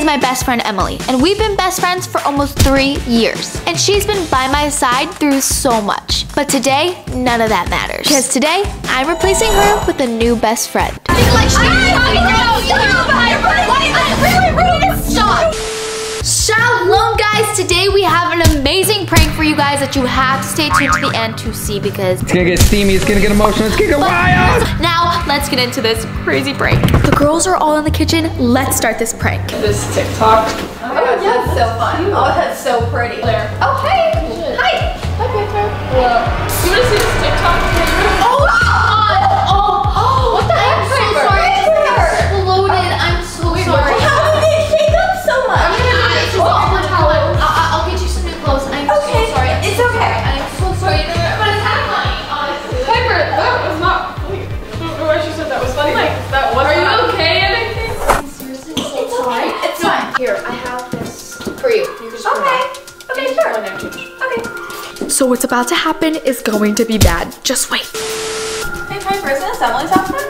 is my best friend Emily, and we've been best friends for almost three years. And she's been by my side through so much. But today, none of that matters. Because today, I'm replacing her with a new best friend. Shalom guys, today we have an amazing prank for you guys that you have to stay tuned to the end to see because It's gonna get steamy, it's gonna get emotional, it's gonna get wild! now let's get into this crazy prank. The girls are all in the kitchen, let's start this prank. This TikTok. Oh, oh that's so fun. Oh, that's so pretty. There. Oh, hey. Hi. Hi, Piper. Hello. You wanna see Like, that Are you okay, anything? It's okay. It's fine. Here, I have this for you. You can just it Okay. Okay, sure. go there change. Okay. So what's about to happen is going to be bad. Just wait. Hey, Piper, isn't this Emily's outfit?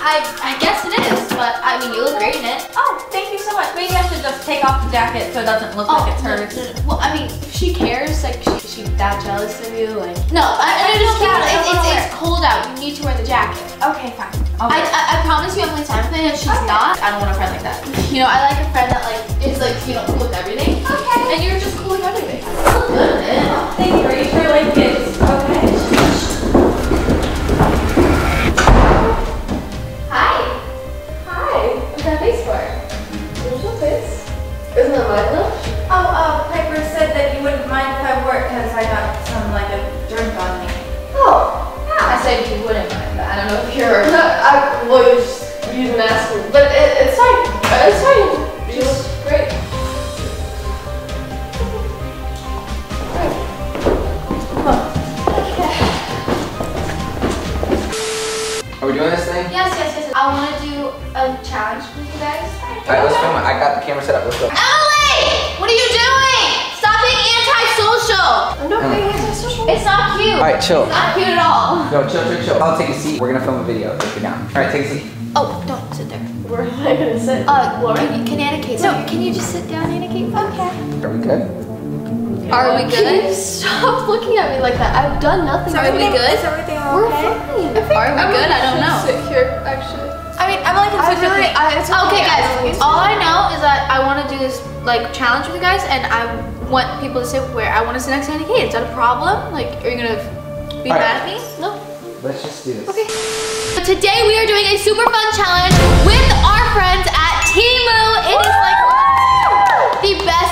I, I guess it is, but I mean, you look great in it. Oh, thank you so much. Maybe I should just take off the jacket so it doesn't look like oh, it's no, hers. no, no. Well, I mean, if she cares, like, she, she that jealous of you, like. No, I, I I just feel bad. I it's, it's, it's cold out. You need to wear the jacket. Okay, fine. I, Okay. I, I promise you, Emily's fine with it. If she's Okay. not, I don't want a friend like that. You know, I like a friend that like is like you know cool with everything. Okay. And you're just cool with everything. You look good in it. Thank you. Are you sure like kids? Okay. Hi. Hi. What's that face for? There's no face. Isn't that my lunch? Oh, uh, Piper said that you wouldn't mind if I work because I got some like a drink on me. Chill. It's not cute at all. No, chill, chill, chill. I'll take a seat. We're gonna film a video. Take it down. Alright, take a seat. Oh, don't sit there. Where am I gonna sit? Uh, can, can Anna Kate? No, can you just sit down, Anna Kate? Okay. Are we good? Are we good? Can you good? stop looking at me like that? I've done nothing. Are we good? Is everything We're okay? fine. Are we good? I don't know. Sit here, actually. I mean, Emily can I sit with me. I, it's Okay, guys. Emily's All I know is that I want to do this like challenge with you guys, and I want people to sit where I want to sit next to Anna Kate. Is that a problem? Like, are you gonna be All mad right. at me? No. Let's just do this. Okay. So today we are doing a super fun challenge with our friends at Temu. It is like the best app out there,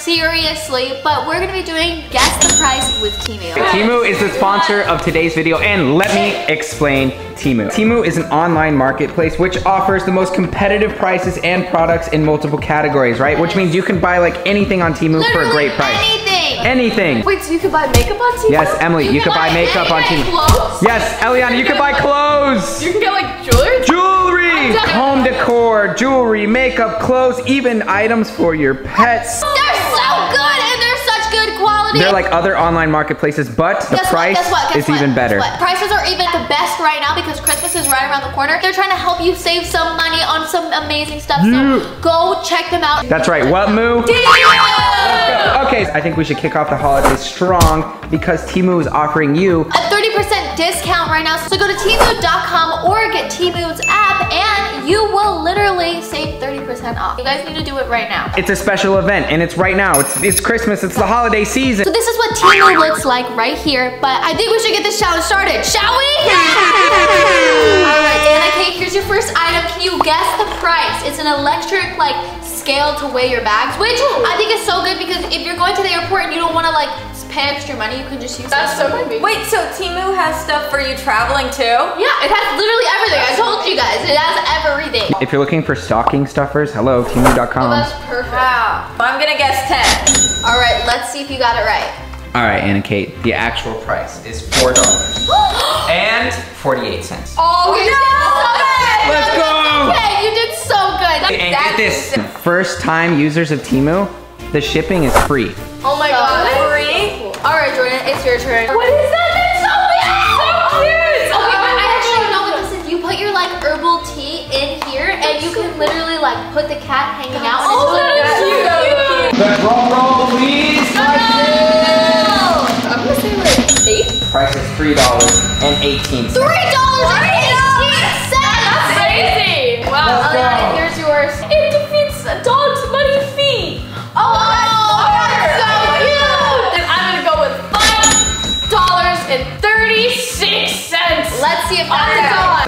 seriously. But we're gonna be doing guess the price with Temu. Temu is the sponsor of today's video and let me explain Temu. Temu is an online marketplace which offers the most competitive prices and products in multiple categories, right? Which means you can buy like anything on Temu for a great price. Anything. Anything. Wait, so you could buy makeup on TV? Yes, Emily, you, can buy makeup on. Temu. Clothes. Yes, Elliana, you can buy clothes. You can get like jewelry? Jewelry, home decor, jewelry, makeup, clothes, even items for your pets. They're quality. They're like other online marketplaces, but the Guess price what? Guess what? Guess is what? even better. What? Prices are even the best right now because Christmas is right around the corner. They're trying to help you save some money on some amazing stuff. Yeah. So go check them out. That's right. What, Moo? Temu! Okay, I think we should kick off the holidays strong because Temu is offering you A 30% discount right now. So go to Temu.com or get Temu's app and you will literally save 30% off. You guys need to do it right now. it's a special event and it's right now. It's it's Christmas, it's the holiday season. So this is what Temu looks like right here, but I think we should get this challenge started, shall we? All right, Anna Kate, here's your first item. Can you guess the price? It's an electric like scale to weigh your bags, which I think is so good because if you're going to the airport and you don't want to like pay extra money, you can just use That's this. so creepy. Wait, so Temu has stuff for you traveling too? Yeah, it has literally everything. I told you guys, it has everything. If you're looking for stocking stuffers, hello, Oh, Temu.com. that's perfect. Wow. I'm gonna guess 10. All right, let's see if you got it right. All right, Anna Kate, the actual price is $4 and 48 cents. Oh, you did so good. Let's go. Okay, you did so good. And get this, first time users of Temu, the shipping is free. All right, Jordan, it's your turn. What is that? It's so cute! So cute! Okay, oh, but I actually know what this is. you put your like herbal tea in here and you can literally like put the cat hanging out. And oh, that is so cute! cute. The drum roll, please! No, no. I'm gonna say like eight? Price is $3.18. $3.18!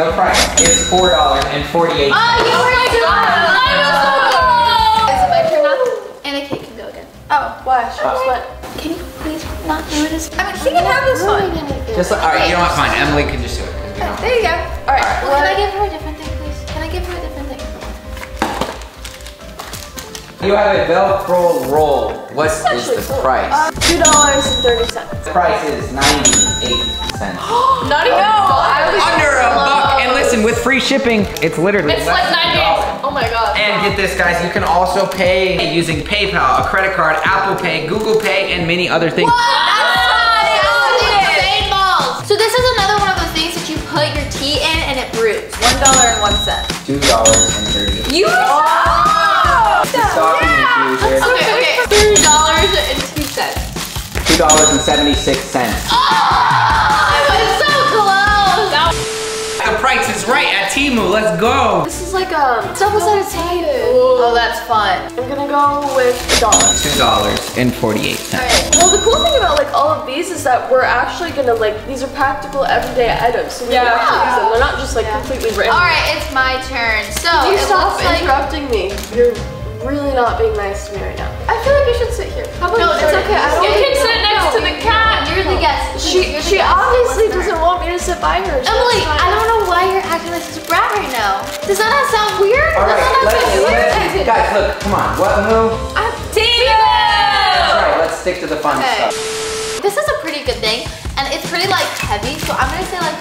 The price is four dollars and forty-eight. Oh, you were too God. Is it my turn? And the cake can go again. Oh, why? She just. Can you please not do this? I mean, she can have this one. Just like, all right, you know what? Fine. Emily can just do it. 'cause we don't- There you go. All right. Well, can I give her a different thing, please? Can I give her a different thing? You have a Velcro roll. What is the cool. price? Uh, two dollars and thirty cents. The price is ninety-eight cents. Not even. Oh, I was Under a buck. And listen, with free shipping, it's literally It's less like than a ninety. Oh my god. And get this, guys, you can also pay using PayPal, a credit card, Apple Pay, Google Pay, and many other things. Insane balls. So this is another one of those things that you put your tea in and it brews. One dollar and one cent. Two dollars and thirty-eight. You. Stop and infuse Okay, okay. Three dollars and two cents. Two dollars and seventy-six cents. I Temu. Let's go. This is like a It's almost out of tape. Oh, that's fun. I'm gonna go with a dollar. Two dollars and forty-eight cents. Well, the cool thing about like all of these is that we're actually gonna like these are practical everyday items, so we can Yeah. actually use them. They're not just like completely random. All right, it's my turn. So You it stop looks like interrupting me. You're really not being nice to me right now. I feel like you should sit here. How about No, it's okay. I don't You can so. sit next No. to the cat. You're the guest. She the she guest. obviously What's doesn't want me to sit by her. so Emily. I don't know why you're acting like such a brat right now. Does that not sound weird? All Does right, that not let's, sound weird? let's guys look. Come on. What move? I'm That's right. Let's stick to the fun Okay. stuff. This is a pretty good thing, and it's pretty like heavy, so I'm gonna say like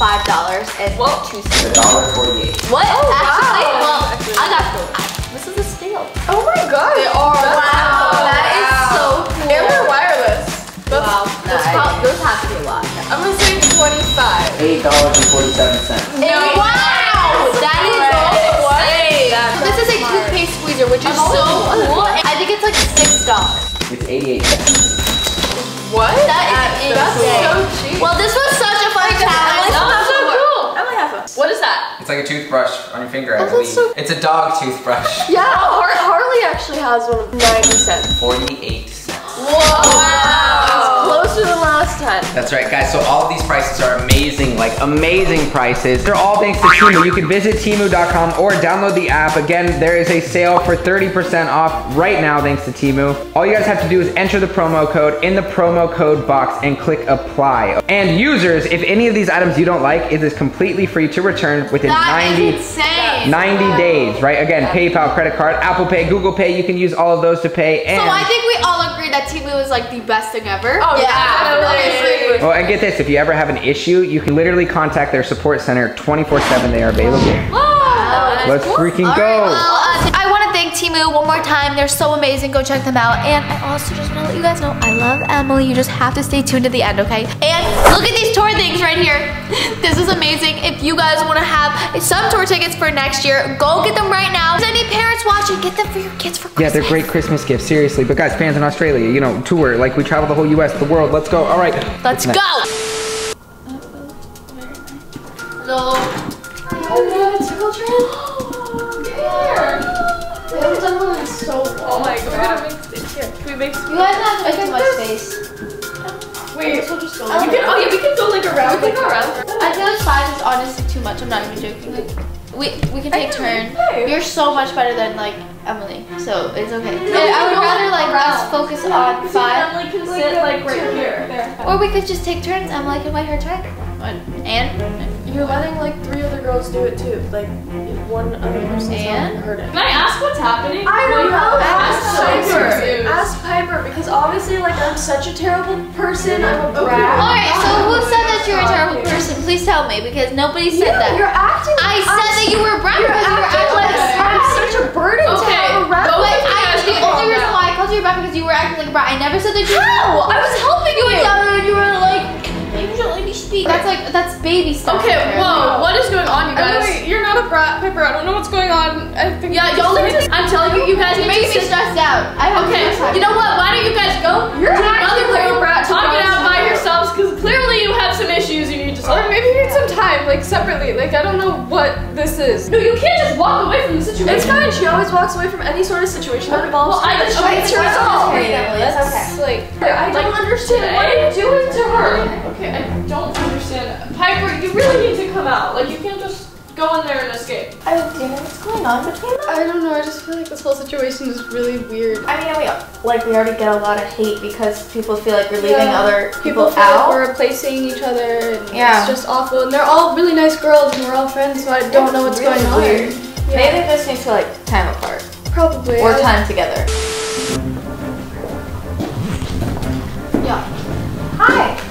five dollars and two The cents. dollar forty-eight. What? Oh, Actually, wow. well, Actually. I got I, this is a steal. Oh my god. They are. Wow, that is so cool. And they're wireless. That's, Wow, that's nice. prob- those have to be a lot. I'm gonna say 25. Eight dollars and forty-seven cents. And wow, that is insane. That's So this is a toothpaste squeezer, which is so cool. I think it's like six dollars. It's eighty-eight cents. What? That is That's insane. so cheap. Well, this was such cool. Emily has one. What is that? It's like a toothbrush on your finger, I Oh, believe. so- It's a dog toothbrush. Yeah, Har- Harley actually has one of 90 cents. Forty-eight cents. Wow. It's closer than last time. That's right, guys. So all of these prices are amazing, like amazing prices. They're all thanks to Temu. You can visit Temu.com or download the app. Again, there is a sale for 30% off right now thanks to Temu. All you guys have to do is enter the promo code in the promo code box and click apply. And users, if any of these items you don't like, it is completely free to return within That 90 90 days, right? Again, PayPal, credit card, Apple Pay, Google Pay, you can use all of those to pay. And So I think we all agree that Temu is like the best thing ever. Oh, yeah. definitely. well, and get this, if you ever have an issue, you can literally contact their support center 24/7. They are available. Wow. Let's freaking All go. right, well, uh, I want to thank Temu one more time. They're so amazing. Go check them out. And I also just want to let you guys know I love Emily. You just have to stay tuned to the end, okay? And look at these tour things right here. this is amazing. If you guys want to have some tour tickets for next year, go get them right now. If any parents watching, get them for your kids for Yeah, they're great Christmas gifts, seriously. But guys, fans in Australia, you know, tour, like we travel the whole US, the world. Let's go. All right. Let's go. Make it here. Can we make You guys have way too much space. Wait, we'll just go. Can, oh yeah, we can go like around. We can go around. I feel like five is honestly too much. I'm not even joking. Like, we we can take turns. You're so much better than like Emily, so it's okay. No, I would rather like us focus on five, Emily can sit like right here. or we could just take turns. Emily can wait her turn. And You're letting like three other girls do it too. Like one other person's And? heard it. Can I ask what's happening? I don't know. Ask Ask Piper. Piper. Ask Piper because obviously, like, I'm such a terrible person. I'm a brat. all right, so who said that you're a terrible person? Please tell me because nobody said that. You're acting. I said that you were brown You're because you were acting like like I'm such a burden to Okay, have around. But I, the only reason why I called you a brat because you were acting like a brat. I never said that you How? I was helping You were you. and you were like, speak. That's like like that's baby stuff. Okay, Apparently. whoa, what is going on, you oh, guys? like, you're not a brat, Piper. I don't know what's going on. I think Yeah, y'all need to. I'm telling you, you guys You're need to making me stressed out. I have Okay, too much time. you know what? Why don't you guys go? You're to actually another like a brat to talk it be out time, like separately. Like I don't know what this is. No, you can't just walk away from the situation. It's fine. She always walks away from any sort of situation that involves. Well, I her. just- okay, it's resolved. fault. That's like I don't understand. What are you doing to her? Okay, I don't understand. Piper, you really need to come out. Like, you can't go in there and escape. I don't know what's going on between them. I don't know. I just feel like this whole situation is really weird. I mean, we like we already get a lot of hate because people feel like we're leaving Yeah. other People people, feel out. like we're replacing each other, and Yeah. it's just awful. And they're all really nice girls, and we're all friends, so I don't know what's Really going on. Yeah. Maybe they just need to like time apart Probably. or I- time together.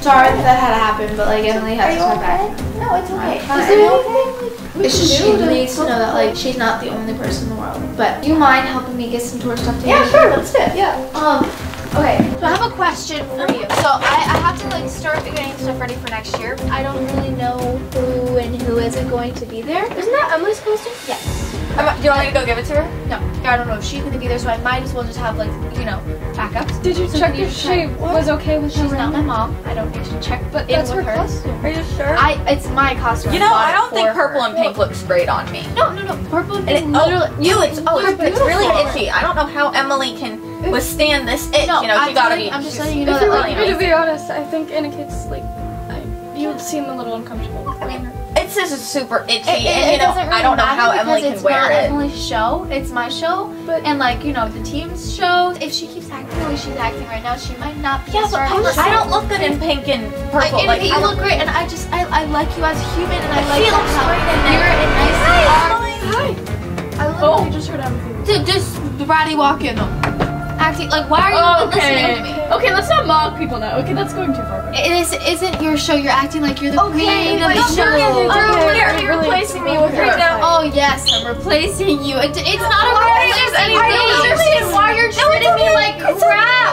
Sorry that that had to happen, but like Emily has to come back. No, it's okay. Is Is there it anything? It's just she needs to know that like she's not the only person in the world. But do you mind helping me get some tour stuff together? Yeah, sure. Let's do it. Yeah. Um, okay. So I have a question for you. So I, I have to like start getting stuff ready for next year. I don't really know who and who isn't going to be there. Isn't that Emily's costume? Yes. Do you want me to go give it to her? No, I don't know if she's gonna be there, so I might as well just have like, you know, backups. Did you So check can you if she check- was okay with She's not my mom. I don't need to check But in that's with her her. costume. Are you sure? I, it's my costume. you know, bought I don't think purple her. and pink looks great on me. No, no, no. Purple and And pink. it, oh, literally. you, it's oh, it's, it's really beautiful. itchy. I don't know how Emily can withstand this itch. No, you know, she I'm gotta telling- be. I'm just she's- letting you know If that, you like, want me to be honest, I think Anna Kate's like, I, you seem a little uncomfortable. I mean, it's just super itchy, It, it, and you know, really I don't know how Emily can it's wear not it. Emily's show. It's my show. But- and like you know the team's show. If she keeps acting the way she's acting right now, she might not be. Yeah, a but I don't look good in pink and purple. and Like, you I look great, and I just I, I like you as a human, and I I like feel how you're and nice Hi. Emily. Hi. I literally oh. just heard everything. Just bratty walk in, acting like why are you not listening to me? Okay. Okay, let's not mock people now. Okay, that's going too far. It is isn't your show. You're acting like you're the Okay, queen of the show. you're, Okay, you're, you're really replacing me with her terrified. now. Oh yes, I'm replacing you. It, it's not a replacement. is anything- I don't understand why you're No, it's treating me like crap.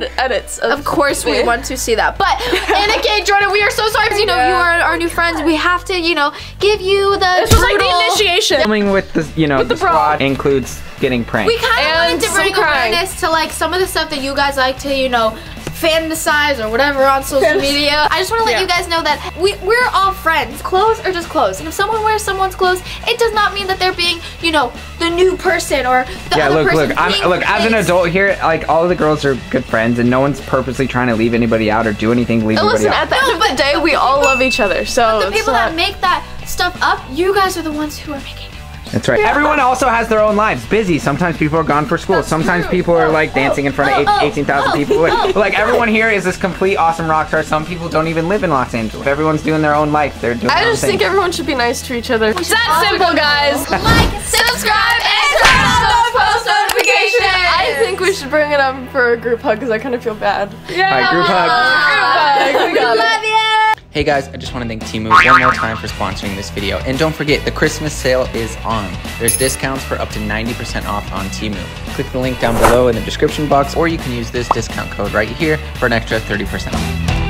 Your edits. Of, Of course, we want to see that. But Anna Kate Jordan, we are so sorry because you know you are our new friends. We have to, you know, give you the. This was like the initiation. Filming with the, you know, With the, the squad includes getting pranked. We kind of wanted to bring crying. awareness to like some of the stuff that you guys like to, you know, fantasize or whatever on social media. I just want to let Yeah. you guys know that we we're all friends. Clothes are just clothes, and if someone wears someone's clothes, it does not mean that they're being, you know, the new person or the yeah, other look, person look. I'm look as an adult here. Like all of the girls are good friends, and no one's purposely trying to leave anybody out or do anything to leave anybody Listen, out. at the end of the day, we all love each other. So The people not- that make that stuff up, you guys are the ones who are making it. That's right. Everyone also has their own lives. Busy. Sometimes people are gone for school. Sometimes people are like dancing in front of oh, eight- 18,000 oh, people. oh, Like, like everyone here is this complete awesome rock star. Some people don't even live in Los Angeles. Everyone's doing their own life. They're doing I their own just thing. think everyone should be nice to each other. It's that simple, guys. Like, subscribe, and turn on those post notifications. I think we should bring it up for a group hug because I kind of feel bad. Yeah. Alright, group hug. Group hug. We got it. Love you. Hey guys, I just want to thank Temu one more time for sponsoring this video. And don't forget, the Christmas sale is on. There's discounts for up to 90% off on Temu. Click the link down below in the description box, or you can use this discount code right here for an extra 30% off.